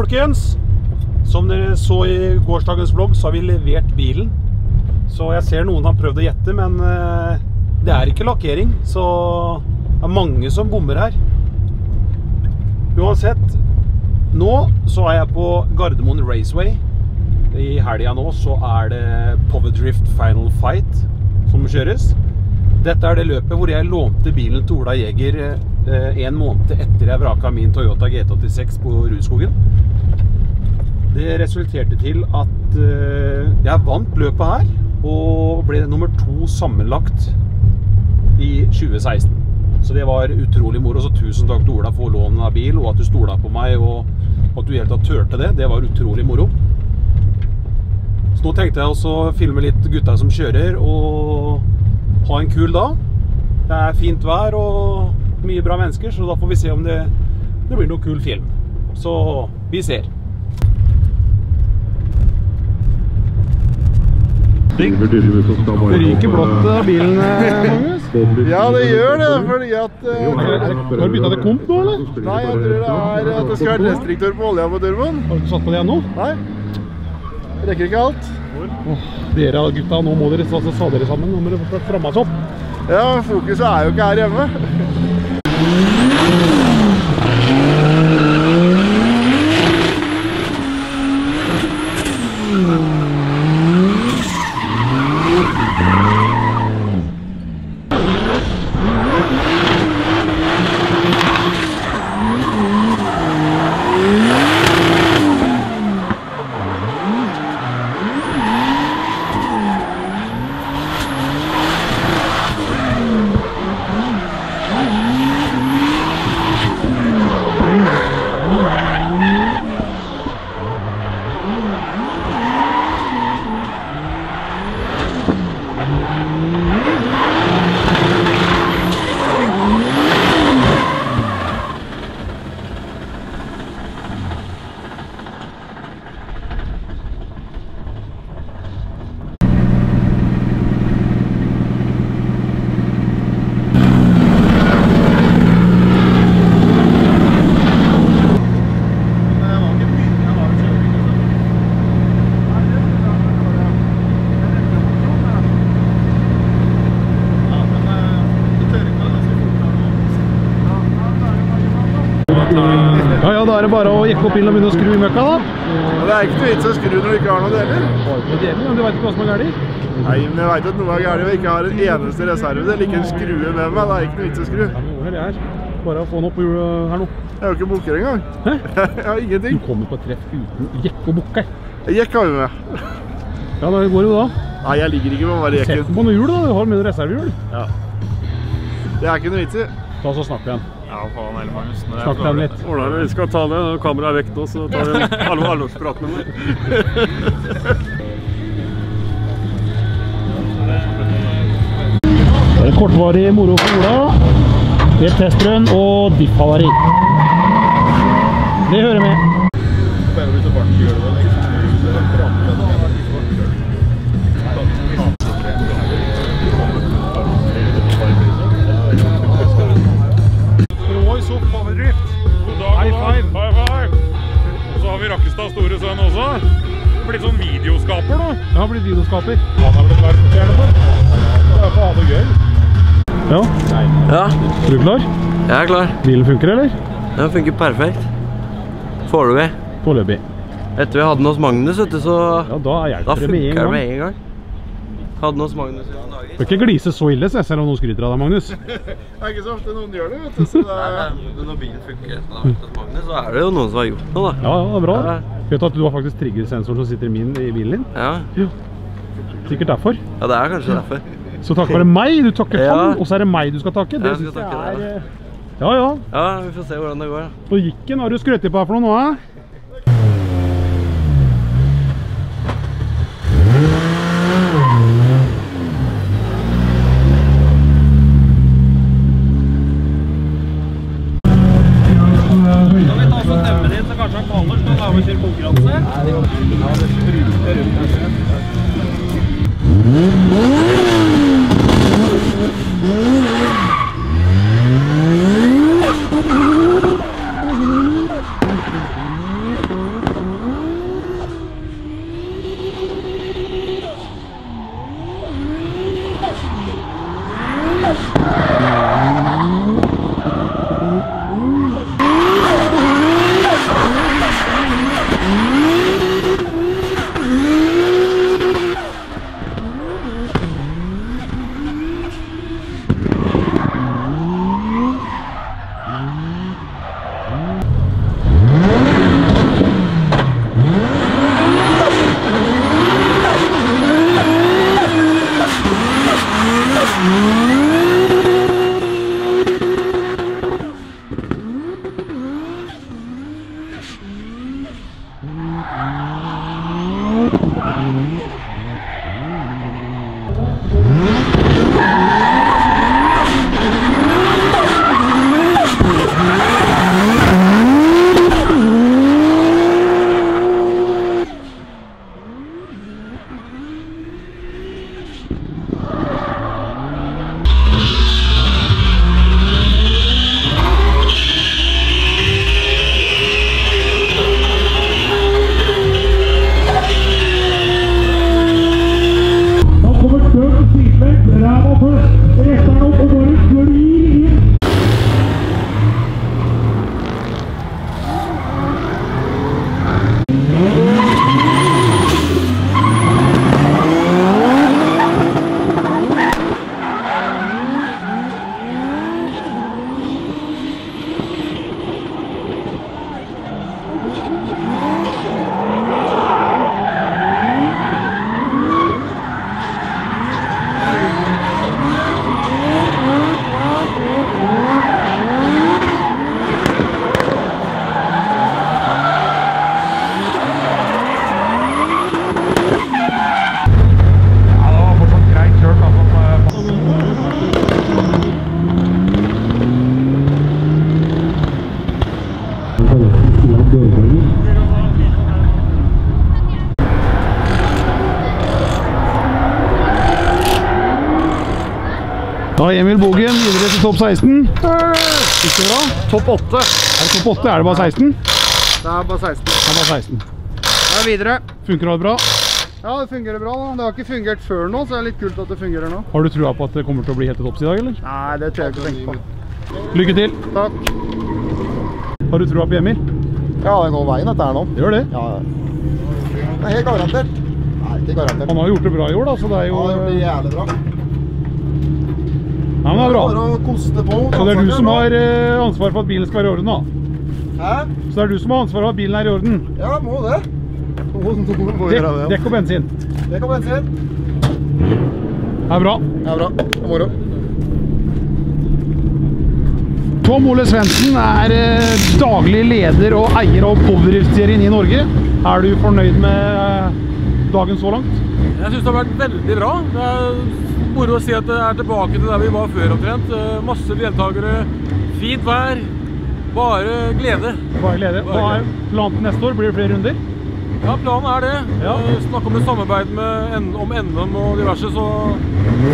folkens! Som dere så i gårsdagens vlogg, så har vi levert bilen. Så jeg ser noen har prøvd å gjette, men eh, det er ikke lakkering. Så det er mange som bommer her. Uansett, nå så er jeg på Gardermoen Raceway. I helga nå så er det Poverdrift Final Fight som kjøres. Dette er det løpet hvor jeg lånte bilen til Ola Jæger eh, en måned etter jeg vraka min Toyota GT86 på Rudskogen. Det resulterte til at eh, jeg vant løpet her, og ble nummer to sammenlagt i 2016. Så det var utrolig moro. Så tusen takk til Ola for lånet av bil, og at du stola på meg, og at du helt tatt turte det. Det var utrolig moro. Så nå tenkte jeg også å filme litt gutta som kjører, og ha en kul dag. Det er fint vær og mye bra mennesker, så da får vi se om det, det blir noe kul film. Så vi ser. Det ryker blått av bilen, Magnus. Ja, det gjør det, fordi at eh, Har du bytta til komp nå, eller? Nei, jeg tror det er at det skal være restriktør på olja på turboen. Har du ikke satt på det ennå? Nei. Rekker ikke alt. Dere gutta, nå må dere altså, sa dere sammen. Nå må dere framme oss opp. Ja, fokuset er jo ikke her hjemme. Ja, ja, da bare opp bilen og begynne å skru i møkka, da. Ja, det er ikke noe vits å skru når du ikke har noe deler. Delen, men du vet ikke hva som er galt. Nei, men jeg vet at noe er galt og jeg ikke har en eneste reservedel, ikke en skrue med meg. Det er ikke noe vits å skru. Ja, men det her. Bare å få den opp på hjulet her nå. Jeg har jo ikke bukker engang. Hæ? Jeg har ingenting. Du kommer på treff uten jekk og bukker. Jekk har vi med. Ja, da går det jo da. Nei, jeg ligger ikke med bare Sett jekken. den på noe hjul, da. Du har med reservehjul. Ja. Det er ikke noe vits i. Da så snakker vi igjen. Ja, faen heller, Magnus. Snakk dem litt. Ordner. Vi skal ta det. Kameraet er vekk nå, så tar vi alvor alvorsprat med meg. Det er kortvarig moro for Ola. Helt testrun og diff-havari. Det hører med. Har vi Rakkestad store sønn også. Blitt sånn videoskaper nå. Ja, har blitt videoskaper. Han har blitt verdensstjerne for. Det er for å ha det gøy. Ja, Ja, er du klar? jeg er klar. Bilen funker, eller? Den funker perfekt. Foreløpig. Foreløpig. Etter vi hadde den hos Magnus, vet du, så Ja, da da funker med en det gang. med en gang. Hadde hos Magnus i noen dager. Du kan ikke glise så ille, se, selv om noen skryter av deg, Magnus. Det er ikke så ofte noen gjør det, vet du. Så det er... Men når bilen funker den hos Magnus, så er det jo noen som har gjort noe, da. Ja, ja, det er bra. Ja. Vet du at du har faktisk triggersensoren som sitter i min i bilen din? Ja, Sikkert derfor. ja det er kanskje derfor. Så takker det meg, du takker Ja. han, og så er det meg du skal takke. Det Ja, jeg skal takke er... deg, eh, Ja, ja. Ja, vi får se hvordan det går. da. Nå gikk den. Har du skrøtet på her for noe nå, hæ? Mm. Da er Emil Bogen videre til topp 16. Ikke bra. Topp 8. Er det topp 8? Er det bare 16? Det er bare 16. Det er bare 16. Da er videre. Funker det bra? Ja, det fungerer bra da. Det har ikke fungert før nå, så det er litt kult at det fungerer nå. Har du trua på at det kommer til å bli helt til topps i dag, eller? Nei, det tør jeg ikke tenke på. Lykke til. Takk. Har du trua på Emil? Ja, det går veien dette her nå. Det gjør det. Ja, ja. Det er helt garantert. Nei, ikke garantert. Han har gjort det bra i år, da, så det er jo Han har gjort det jævlig bra. Ja, men det er bra. Bare å koste på. Så det er du som har eh, ansvar for at bilen skal være i orden, da? Hæ? Så det er du som har ansvar for at bilen er i orden? Ja, må det. Dekk, og bensin. dekk og bensin. Det er bra. Det er bra. Det er moro. Tom Ole Svendsen er eh, daglig leder og eier av Powerlift-serien i Norge. Er du fornøyd med eh, dagen så langt? Jeg syns det har vært veldig bra. Det er moro å si at det er tilbake til der vi var før omtrent. Eh, Masse deltakere, fint vær. Bare glede. Bare glede. Hva er planen neste år? Blir det flere runder? Ja, planen er det. Ja. Eh, Snakke om et samarbeid med, om NM og diverse, så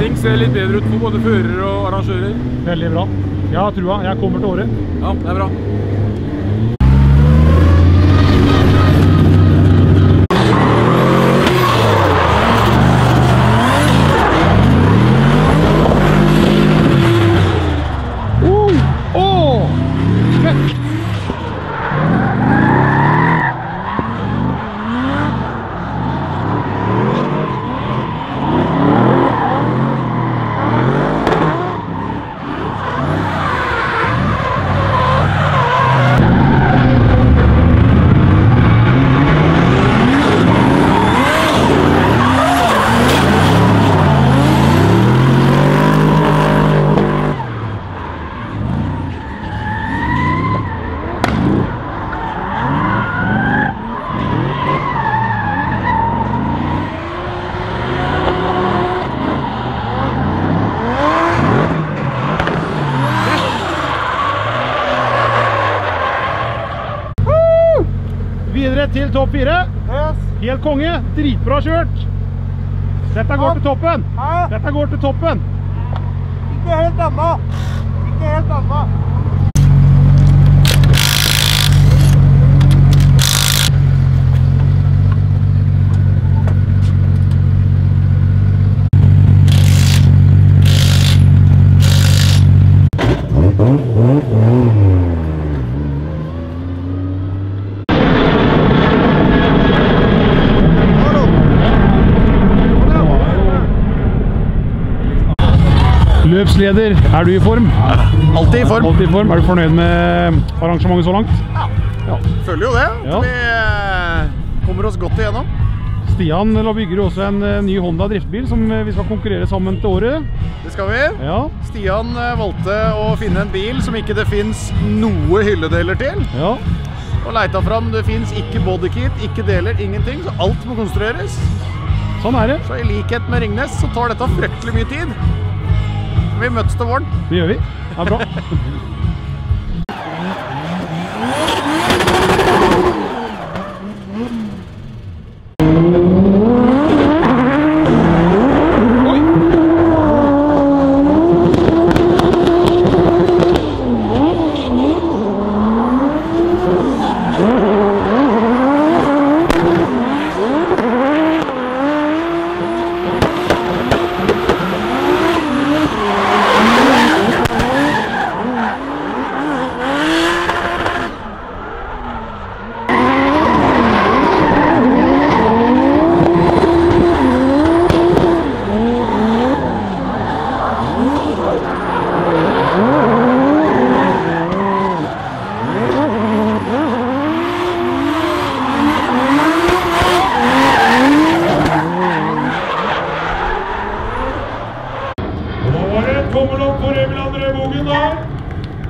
ting ser litt bedre ut for både førere og arrangører. Veldig bra. Jeg har trua. Jeg kommer til året. Ja, det er bra. Uh! Åh! Fett! Videre til topp fire. Helt konge. Dritbra kjørt. Dette går til toppen. Dette går til toppen. Ikke helt ennå. Ikke helt ennå. Løpsleder, er du i form? Alltid i form. Alltid i form. Er du fornøyd med arrangementet så langt? Føler jo det. Ja. Vi eh, kommer oss godt igjennom. Stian bygger også en eh, ny Honda driftbil som eh, vi skal konkurrere sammen til året. Det skal vi. Ja, Stian valgte å finne en bil som ikke det fins noe hylledeler til. ja. Og leita fram. Det fins ikke bodykit, ikke deler, ingenting. Så alt må konstrueres. Sånn er det. Så i likhet med Ringnes så tar dette fryktelig mye tid. Vi møtes til våren. Det gjør vi. Det er bra. Emil André Bogen der.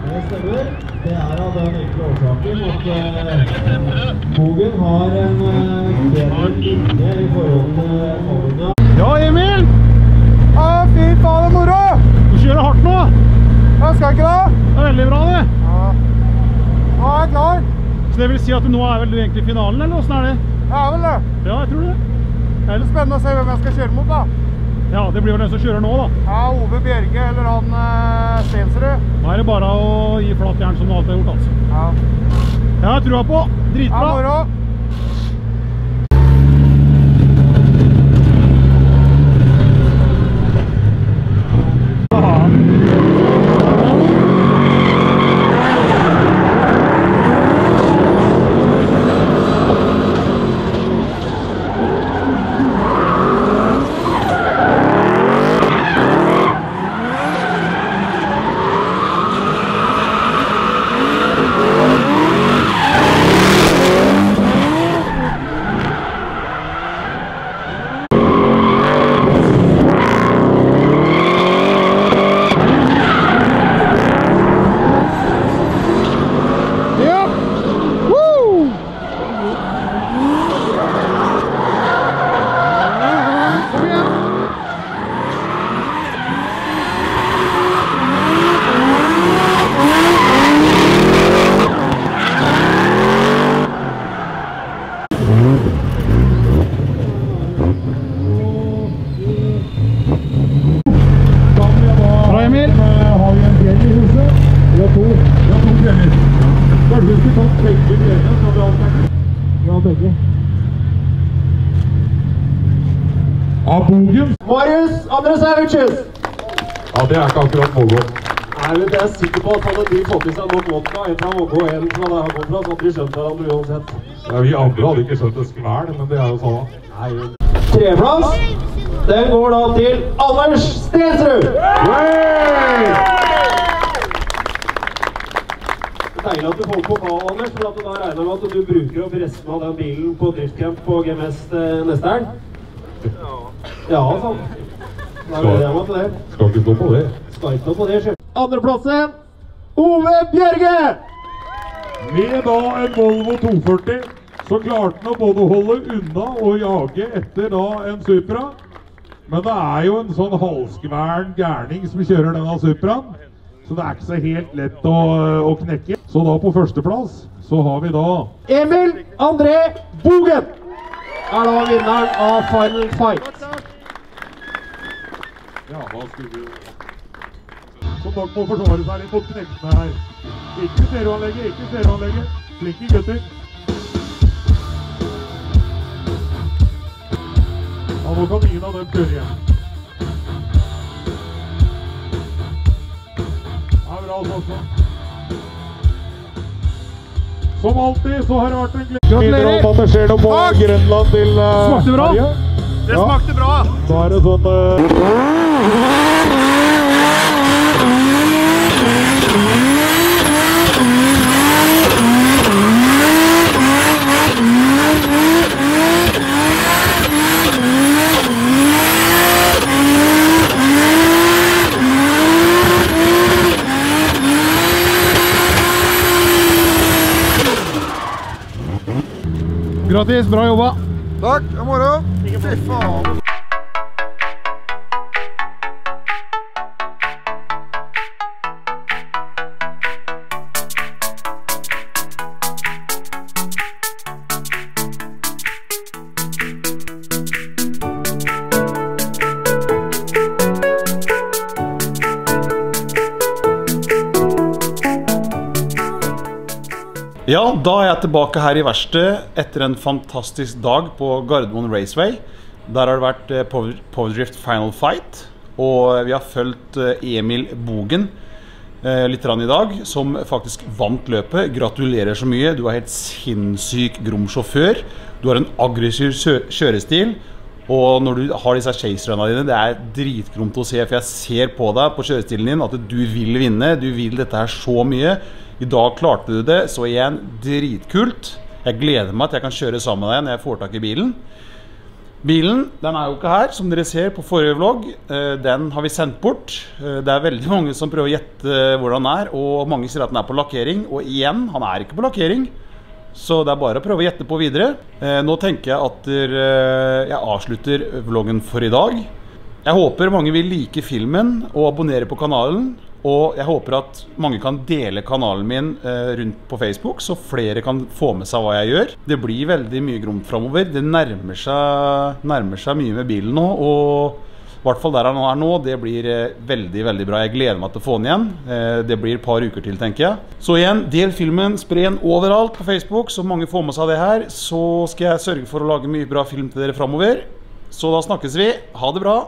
Det stemmer. Det er av den enkle årsaken at eh, Bogen har en eh, bedre linje i forhold til Hovda. Ja, Emil! Å, fy faen, det moro! Du kjører hardt nå. Jeg skal ikke det? Det er veldig bra, det. Nå er jeg klar. Så det vil si at nå er vel du egentlig i finalen, eller åssen er det? Jeg er vel det. Ja, jeg tror det. Det er litt spennende å se hvem jeg skal kjøre mot, da. Ja, det blir vel den som kjører nå, da. Ja, Ove Bjerge eller han eh, Stensrud. Da er det bare å gi flatt jern som du alltid har gjort, altså. Ja. Jeg har trua på. Ja, Dritbra. moro. Bra, Emil. Har vi en bjell i huset? Har to. Har to. Kanskje vi skulle tatt begge bjellene, så hadde alt vært Ja, begge. Av bogen? Marius Andresevicius. Ja, det er ikke akkurat Vågå. Nei, men Jeg er sikker på at hadde de fått i seg nok vodka, en fra Vågå og en fra der han kom fra, så hadde de skjønt hverandre uansett. Ja, vi andre hadde ikke skjønt et skvæl, men det er jo sånn. Treplass, den går da til Anders Stensrud! Det er deilig at du får på ball, Anders, for at da regner jeg med at du bruker opp resten av den bilen på driftcamp på GMS eh, neste helg. Ja, sånn. Da gleder jeg meg til det. Skal ikke stå på det. Skal ikke stå på det, sjef. Andreplassen, Ove Bjørge! Med da en Volvo 240 så klarte han å både holde unna og jage etter da en Supra. Men det er jo en sånn halvskvern gærning som kjører denne Supraen. Så det er ikke så helt lett å, å knekke. Så da på førsteplass så har vi da Emil André Bogen er da vinneren av Final Fight. Ja, hva skulle vi Som nok må forsvare seg litt mot knektene her. Ikke stereoanlegget, ikke stereoanlegget. Flinke gutter. Ja, nå kan ingen av dem kjøre igjen. Det er bra, Sånn. Som alltid så har det vært en glede Gratulerer. om at det skjer noe på Takk. Grønland til uh, Smakte bra. Det smakte bra. Da er det sånn uh, Gratis. Bra jobba. Takk, det er moro. Ja, da er jeg tilbake her i verkstedet etter en fantastisk dag på Gardermoen Raceway. Der har det vært eh, Powerdrift Final Fight, og vi har fulgt eh, Emil Bogen eh, litt i dag, som faktisk vant løpet. Gratulerer så mye. Du er helt sinnssyk Grom-sjåfør. Du har en aggressiv kjørestil. Og når du har disse chaserunna dine, det er dritgromt å se, for jeg ser på deg på kjørestilen din at du vil vinne. Du vil dette her så mye. I dag klarte du det, så igjen, dritkult. Jeg gleder meg til jeg kan kjøre sammen med deg når jeg får tak i bilen. Bilen den er jo ikke her, som dere ser på forrige vlogg. Eh, Den har vi sendt bort. Eh, Det er veldig mange som prøver å gjette hvor den er, og mange sier at den er på lakkering. Og igjen, han er ikke på lakkering. Så det er bare å prøve å gjette på videre. Eh, Nå tenker jeg at jeg avslutter vloggen for i dag. Jeg håper mange vil like filmen og abonnere på kanalen. Og jeg håper at mange kan dele kanalen min eh, rundt på Facebook, så flere kan få med seg hva jeg gjør. Det blir veldig mye gromt framover. Det nærmer seg, nærmer seg mye med bilen nå. Og i hvert fall der han er nå, det blir eh, veldig veldig bra. Jeg gleder meg til å få den igjen. Eh, det blir et par uker til, tenker jeg. Så igjen, del filmen, spre den overalt på Facebook, så mange får med seg det her. Så skal jeg sørge for å lage mye bra film til dere framover. Så da snakkes vi. Ha det bra.